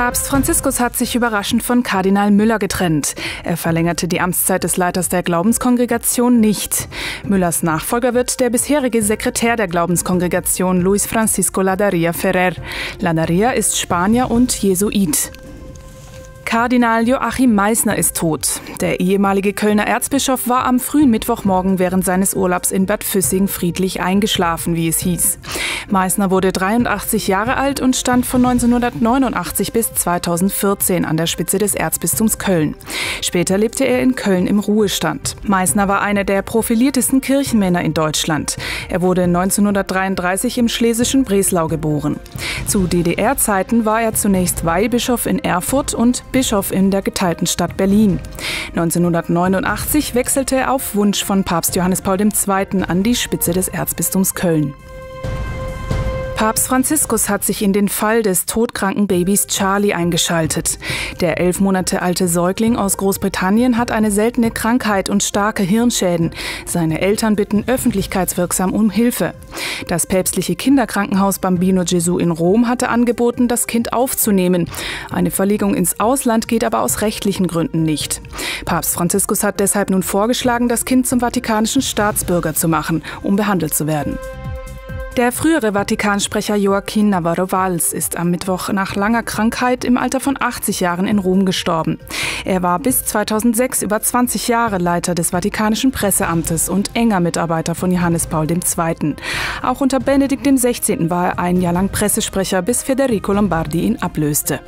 Papst Franziskus hat sich überraschend von Kardinal Müller getrennt. Er verlängerte die Amtszeit des Leiters der Glaubenskongregation nicht. Müllers Nachfolger wird der bisherige Sekretär der Glaubenskongregation Luis Francisco Ladaria Ferrer. Ladaria ist Spanier und Jesuit. Kardinal Joachim Meissner ist tot. Der ehemalige Kölner Erzbischof war am frühen Mittwochmorgen während seines Urlaubs in Bad Füssing friedlich eingeschlafen, wie es hieß. Meissner wurde 83 Jahre alt und stand von 1989 bis 2014 an der Spitze des Erzbistums Köln. Später lebte er in Köln im Ruhestand. Meissner war einer der profiliertesten Kirchenmänner in Deutschland. Er wurde 1933 im schlesischen Breslau geboren. Zu DDR-Zeiten war er zunächst Weihbischof in Erfurt und Bischof in der geteilten Stadt Berlin. 1989 wechselte er auf Wunsch von Papst Johannes Paul II. an die Spitze des Erzbistums Köln. Papst Franziskus hat sich in den Fall des todkranken Babys Charlie eingeschaltet. Der elf Monate alte Säugling aus Großbritannien hat eine seltene Krankheit und starke Hirnschäden. Seine Eltern bitten öffentlichkeitswirksam um Hilfe. Das päpstliche Kinderkrankenhaus Bambino Gesù in Rom hatte angeboten, das Kind aufzunehmen. Eine Verlegung ins Ausland geht aber aus rechtlichen Gründen nicht. Papst Franziskus hat deshalb nun vorgeschlagen, das Kind zum vatikanischen Staatsbürger zu machen, um behandelt zu werden. Der frühere Vatikansprecher Joaquin Navarro Valls ist am Mittwoch nach langer Krankheit im Alter von 80 Jahren in Rom gestorben. Er war bis 2006 über 20 Jahre Leiter des Vatikanischen Presseamtes und enger Mitarbeiter von Johannes Paul II. Auch unter Benedikt XVI. war er ein Jahr lang Pressesprecher, bis Federico Lombardi ihn ablöste.